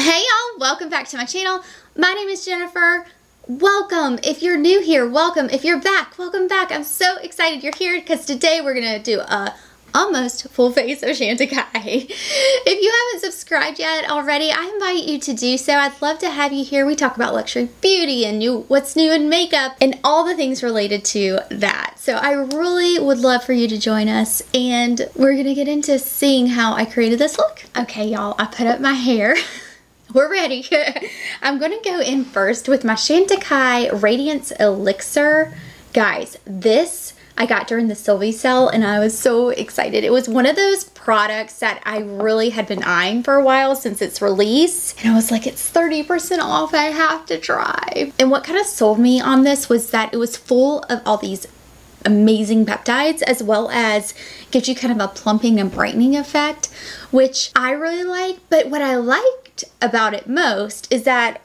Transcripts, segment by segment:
Hey y'all, welcome back to my channel. My name is Jennifer. Welcome. If you're new here, welcome. If you're back, welcome back. I'm so excited you're here because today we're going to do a almost full face of Chantecaille. If you haven't subscribed yet already, I invite you to do so. I'd love to have you here. We talk about luxury beauty and new what's new in makeup and all the things related to that. So I really would love for you to join us and we're gonna get into seeing how I created this look. Okay, y'all, I put up my hair. we're ready. I'm gonna go in first with my Chantecaille Radiance Elixir. Guys, this I got during the Sylvie sale and I was so excited. It was one of those products that I really had been eyeing for a while since its release. And I was like, it's 30% off, I have to try. And what kind of sold me on this was that it was full of all these amazing peptides as well as gives you kind of a plumping and brightening effect, which I really like. But what I liked about it most is that,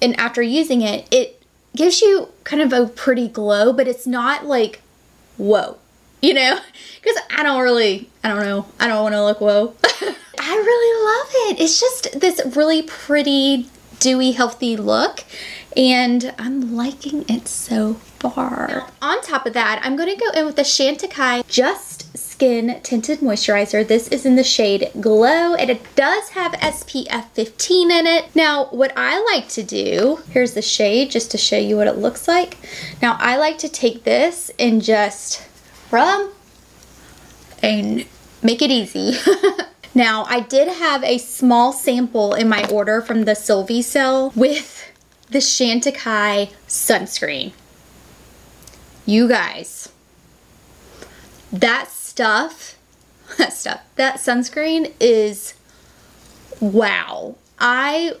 and after using it, it gives you kind of a pretty glow, but it's not like whoa, you know? Because I don't really, I don't know, I don't want to look whoa. I really love it. It's just this really pretty, dewy, healthy look. And I'm liking it so far. Now, on top of that, I'm going to go in with the Chantecaille Just Skin Tinted Moisturizer. This is in the shade Glow, and it does have SPF 15 in it. Now, what I like to do, here's the shade, just to show you what it looks like. Now, I like to take this and just rub and make it easy. now, I did have a small sample in my order from the Sylvie sale with the Chantecaille sunscreen. You guys, that stuff, that stuff, that sunscreen is wow. I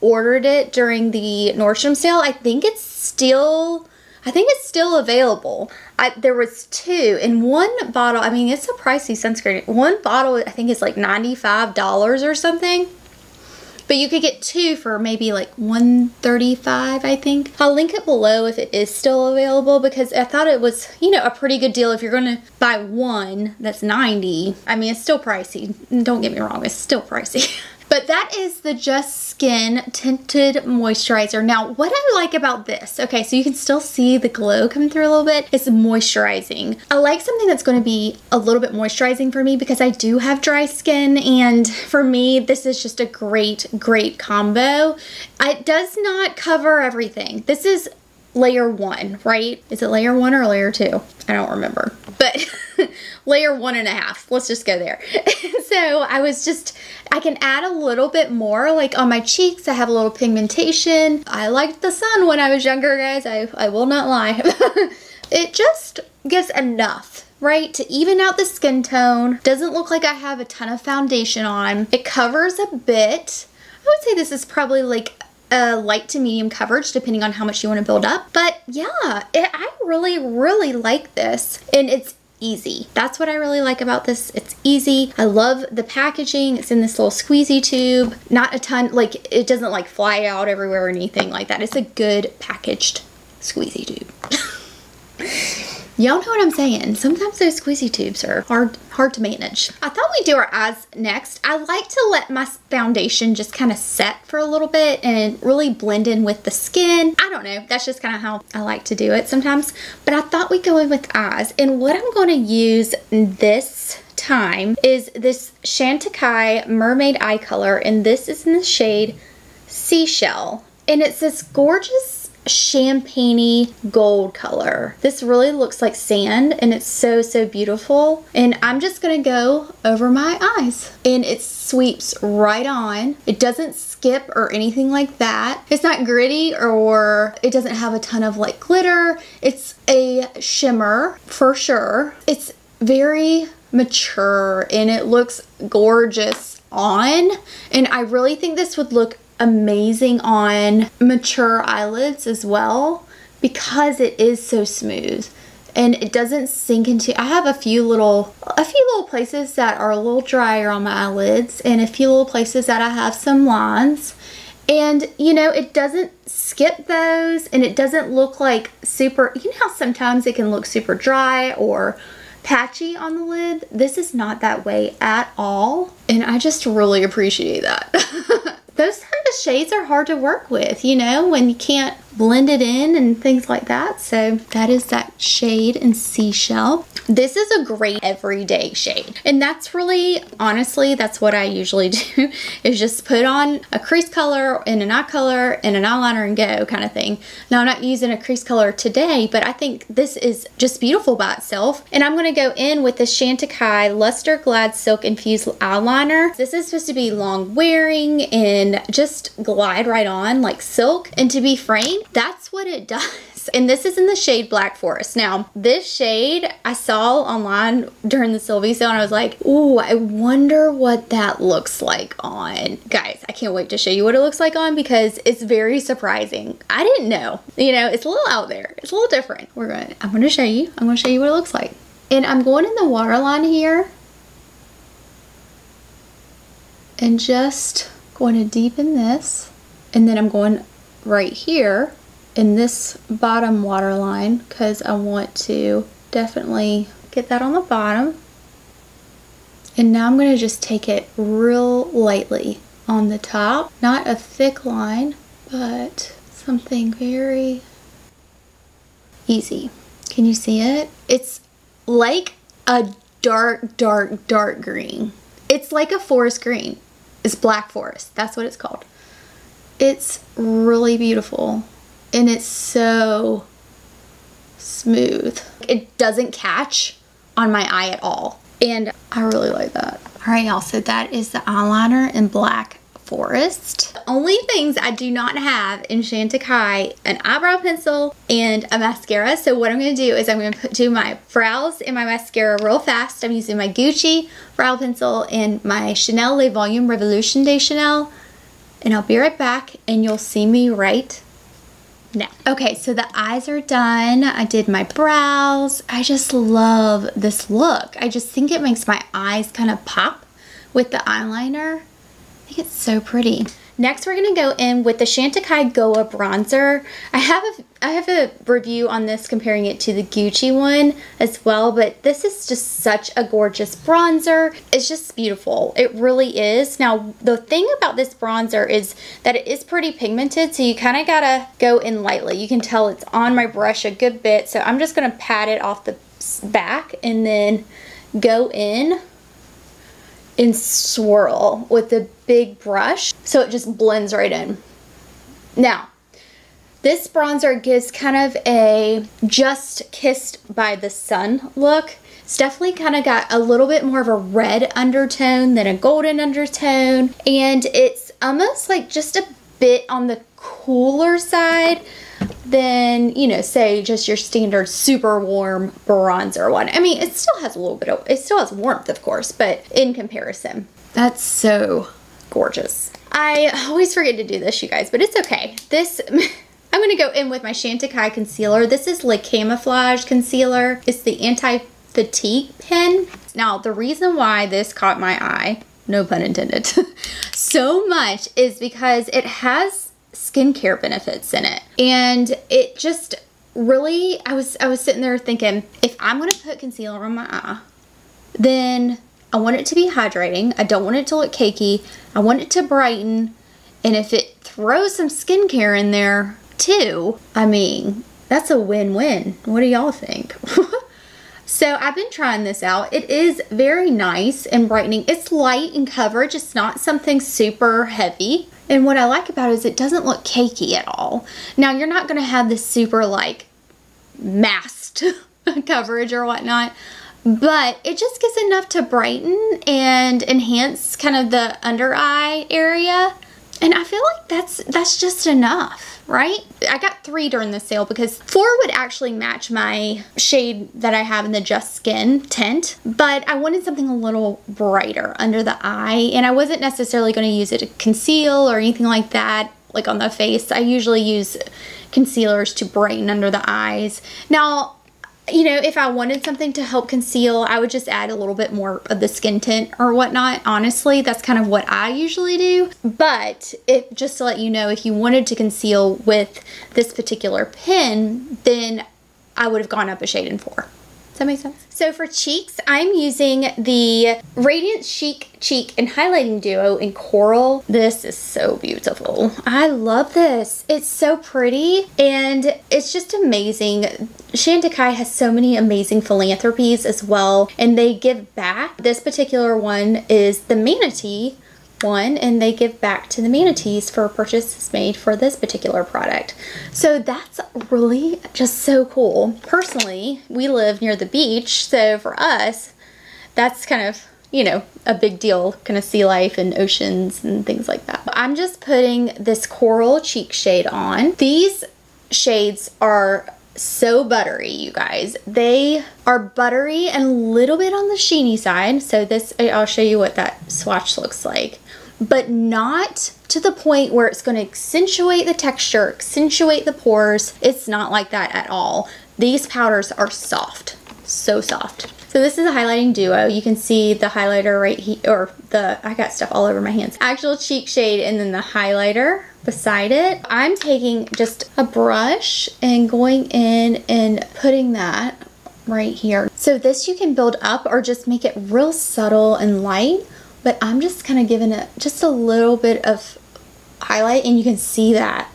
ordered it during the Nordstrom sale. I think it's still, I think it's still available. I, there was two in one bottle. I mean, it's a pricey sunscreen. One bottle, I think is like $95 or something. But you could get two for maybe like 135 I think. I'll link it below if it is still available because I thought it was, you know, a pretty good deal if you're going to buy one that's 90. I mean, it's still pricey. Don't get me wrong, it's still pricey. But that is the Just Skin Tinted Moisturizer. Now, what I like about this, okay, so you can still see the glow come through a little bit, it's moisturizing. I like something that's gonna be a little bit moisturizing for me because I do have dry skin and for me, this is just a great, great combo. It does not cover everything. This is layer one, right? Is it layer one or layer two? I don't remember, but layer one and a half. Let's just go there. so I was just, I can add a little bit more like on my cheeks. I have a little pigmentation. I liked the sun when I was younger, guys. I, I will not lie. it just gives enough right? To even out the skin tone. Doesn't look like I have a ton of foundation on. It covers a bit. I would say this is probably like a light to medium coverage depending on how much you want to build up. But yeah, it, I really, really like this. And it's easy. That's what I really like about this. It's easy. I love the packaging. It's in this little squeezy tube. Not a ton, like it doesn't like fly out everywhere or anything like that. It's a good packaged squeezy tube. Y'all know what I'm saying. Sometimes those squeezy tubes are hard hard to manage. I thought we'd do our eyes next. I like to let my foundation just kind of set for a little bit and really blend in with the skin. I don't know. That's just kind of how I like to do it sometimes. But I thought we'd go in with eyes. And what I'm going to use this time is this Chantecaille Mermaid Eye Color. And this is in the shade Seashell. And it's this gorgeous champagne gold color. This really looks like sand and it's so, so beautiful. And I'm just gonna go over my eyes and it sweeps right on. It doesn't skip or anything like that. It's not gritty or it doesn't have a ton of like glitter. It's a shimmer for sure. It's very mature and it looks gorgeous on and I really think this would look amazing on mature eyelids as well because it is so smooth. And it doesn't sink into I have a few little a few little places that are a little drier on my eyelids and a few little places that I have some lines. And you know it doesn't skip those and it doesn't look like super you know how sometimes it can look super dry or patchy on the lid? This is not that way at all. And I just really appreciate that those tend to shades are hard to work with, you know, when you can't blend it in and things like that. So that is that shade in Seashell. This is a great everyday shade. And that's really, honestly, that's what I usually do is just put on a crease color and an eye color and an eyeliner and go kind of thing. Now I'm not using a crease color today, but I think this is just beautiful by itself. And I'm gonna go in with the Chantecaille Luster Glide Silk Infused Eyeliner. This is supposed to be long wearing and just glide right on like silk. And to be frank, that's what it does. And this is in the shade Black Forest. Now, this shade I saw online during the Sylvie sale and I was like, ooh, I wonder what that looks like on. Guys, I can't wait to show you what it looks like on because it's very surprising. I didn't know. You know, it's a little out there. It's a little different. We're going I'm going to show you. I'm going to show you what it looks like. And I'm going in the waterline here and just going to deepen this. And then I'm going right here in this bottom waterline because I want to definitely get that on the bottom. And now I'm going to just take it real lightly on the top. Not a thick line, but something very easy. Can you see it? It's like a dark, dark, dark green. It's like a forest green. It's black forest. That's what it's called. It's really beautiful and it's so smooth. It doesn't catch on my eye at all. And I really like that. All right, y'all, so that is the eyeliner in Black Forest. The only things I do not have in Chantecaille, an eyebrow pencil and a mascara. So what I'm gonna do is I'm gonna put, do my brows and my mascara real fast. I'm using my Gucci brow pencil and my Chanel Le Volume Revolution de Chanel. And I'll be right back and you'll see me right now. Okay, so the eyes are done. I did my brows. I just love this look. I just think it makes my eyes kind of pop with the eyeliner. I think it's so pretty. Next, we're gonna go in with the Chantecaille Goa bronzer. I have a I have a review on this comparing it to the Gucci one as well, but this is just such a gorgeous bronzer. It's just beautiful. It really is. Now, the thing about this bronzer is that it is pretty pigmented, so you kind of gotta go in lightly. You can tell it's on my brush a good bit, so I'm just gonna pat it off the back and then go in and swirl with the big brush so it just blends right in. Now, this bronzer gives kind of a just kissed by the sun look. It's definitely kind of got a little bit more of a red undertone than a golden undertone. And it's almost like just a bit on the cooler side than, you know, say just your standard super warm bronzer one. I mean, it still has a little bit of, it still has warmth, of course, but in comparison, that's so gorgeous. I always forget to do this, you guys, but it's okay. This, I'm going to go in with my Chantecaille concealer. This is like Camouflage Concealer. It's the Anti-Fatigue Pen. Now, the reason why this caught my eye, no pun intended, so much is because it has skincare benefits in it. And it just really, I was, I was sitting there thinking, if I'm going to put concealer on my eye, then I want it to be hydrating. I don't want it to look cakey. I want it to brighten. And if it throws some skincare in there too, I mean, that's a win-win. What do y'all think? So I've been trying this out. It is very nice and brightening. It's light in coverage. It's not something super heavy. And what I like about it is it doesn't look cakey at all. Now you're not going to have this super like masked coverage or whatnot, but it just gets enough to brighten and enhance kind of the under eye area. And I feel like that's that's just enough right? I got three during the sale because four would actually match my shade that I have in the Just Skin tint, but I wanted something a little brighter under the eye, and I wasn't necessarily going to use it to conceal or anything like that, like on the face. I usually use concealers to brighten under the eyes. Now, you know, if I wanted something to help conceal, I would just add a little bit more of the skin tint or whatnot. Honestly, that's kind of what I usually do. But if just to let you know, if you wanted to conceal with this particular pen, then I would have gone up a shade in four. That make sense? So for cheeks, I'm using the Radiant Chic Cheek and Highlighting Duo in Coral. This is so beautiful. I love this. It's so pretty and it's just amazing. Chantecaille has so many amazing philanthropies as well and they give back. This particular one is the Manatee one and they give back to the manatees for purchases made for this particular product. So that's really just so cool. Personally, we live near the beach, so for us, that's kind of you know, a big deal, kind of sea life and oceans and things like that. I'm just putting this coral cheek shade on. These shades are so buttery, you guys. They are buttery and a little bit on the sheeny side. So this, I'll show you what that swatch looks like but not to the point where it's going to accentuate the texture, accentuate the pores. It's not like that at all. These powders are soft, so soft. So this is a highlighting duo. You can see the highlighter right here, or the, I got stuff all over my hands. Actual cheek shade and then the highlighter beside it. I'm taking just a brush and going in and putting that right here. So this you can build up or just make it real subtle and light but I'm just kind of giving it just a little bit of highlight and you can see that.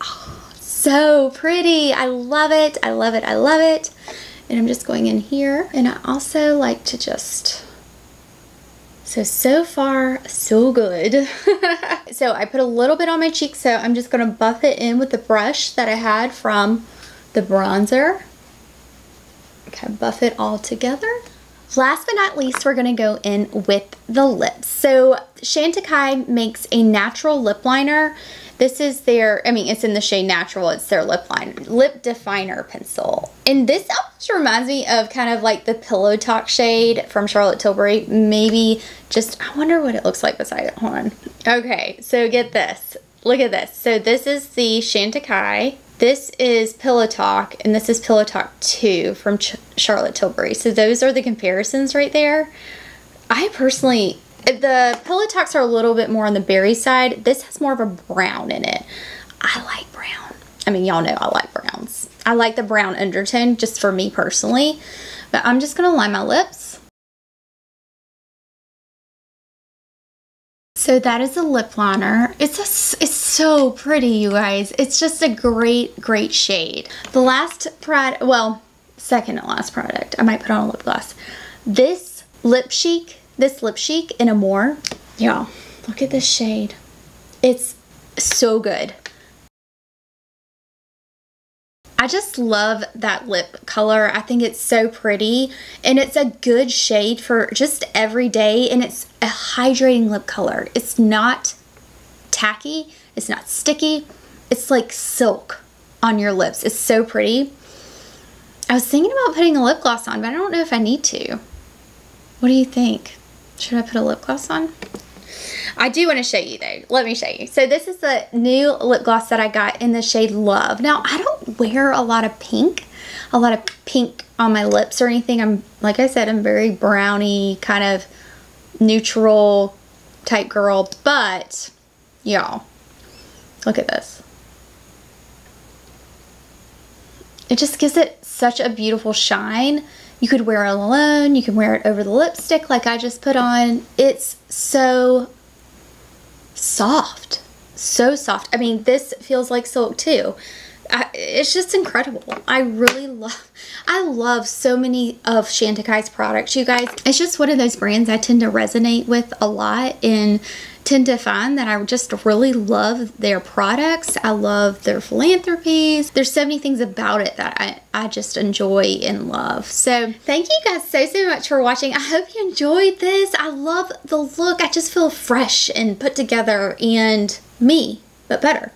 Oh, so pretty. I love it. I love it. I love it. And I'm just going in here. And I also like to just, so, so far, so good. so I put a little bit on my cheek. So I'm just to buff it in with the brush that I had from the bronzer. Okay, buff it all together. Last but not least, we're gonna go in with the lips. So Chantecaille makes a natural lip liner. This is their, I mean, it's in the shade Natural. It's their lip liner, lip definer pencil. And this almost reminds me of kind of like the Pillow Talk shade from Charlotte Tilbury. Maybe just, I wonder what it looks like beside it. Hold on. Okay, so get this. Look at this. So this is the Chantecaille this is Pillow Talk, and this is Pillow Talk 2 from Ch Charlotte Tilbury. So those are the comparisons right there. I personally, the Pillow Talks are a little bit more on the berry side. This has more of a brown in it. I like brown. I mean, y'all know I like browns. I like the brown undertone just for me personally. But I'm just going to line my lips. So that is a lip liner. It's a, it's so pretty, you guys. It's just a great, great shade. The last product, well, second to last product, I might put on a lip gloss. This Lip Chic, this Lip Chic in Amore, y'all, look at this shade. It's so good. I just love that lip color. I think it's so pretty and it's a good shade for just every day and it's a hydrating lip color. It's not tacky, it's not sticky, it's like silk on your lips. It's so pretty. I was thinking about putting a lip gloss on, but I don't know if I need to. What do you think? Should I put a lip gloss on? I do want to show you though. Let me show you. So this is the new lip gloss that I got in the shade Love. Now, I don't wear a lot of pink, a lot of pink on my lips or anything. I'm, like I said, I'm very browny, kind of neutral type girl. But, y'all, look at this. It just gives it such a beautiful shine. You could wear it alone. You can wear it over the lipstick like I just put on. It's so soft. So soft. I mean, this feels like silk too. I, it's just incredible. I really love, I love so many of Chantecaille's products, you guys. It's just one of those brands I tend to resonate with a lot and tend to find that I just really love their products. I love their philanthropies. There's so many things about it that I, I just enjoy and love. So thank you guys so, so much for watching. I hope you enjoyed this. I love the look. I just feel fresh and put together and me, but better.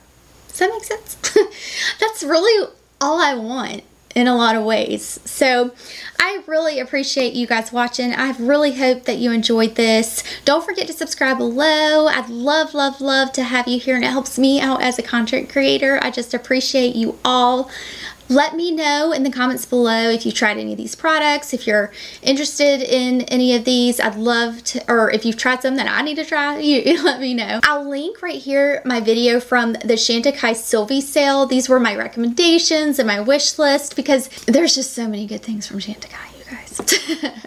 Does that make sense? That's really all I want in a lot of ways. So I really appreciate you guys watching. I really hope that you enjoyed this. Don't forget to subscribe below. I'd love, love, love to have you here and it helps me out as a content creator. I just appreciate you all. Let me know in the comments below if you tried any of these products, if you're interested in any of these. I'd love to, or if you've tried some that I need to try, you, you let me know. I'll link right here my video from the Chantecaille Sylvie sale. These were my recommendations and my wish list because there's just so many good things from Chantecaille, you guys.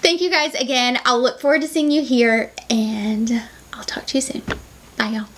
Thank you guys again. I'll look forward to seeing you here and I'll talk to you soon. Bye y'all.